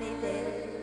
and